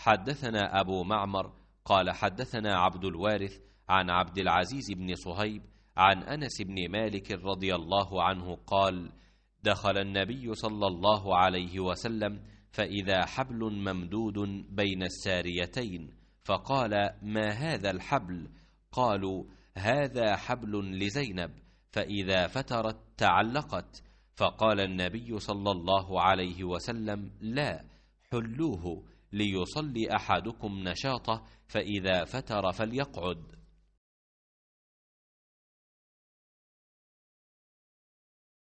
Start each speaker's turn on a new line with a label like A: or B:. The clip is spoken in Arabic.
A: حدثنا أبو معمر قال حدثنا عبد الوارث عن عبد العزيز بن صهيب عن أنس بن مالك رضي الله عنه قال دخل النبي صلى الله عليه وسلم فإذا حبل ممدود بين الساريتين فقال ما هذا الحبل؟ قالوا هذا حبل لزينب فإذا فترت تعلقت فقال النبي صلى الله عليه وسلم لا حلوة ليصلي أحدكم نشاطه فإذا فتر فليقعد.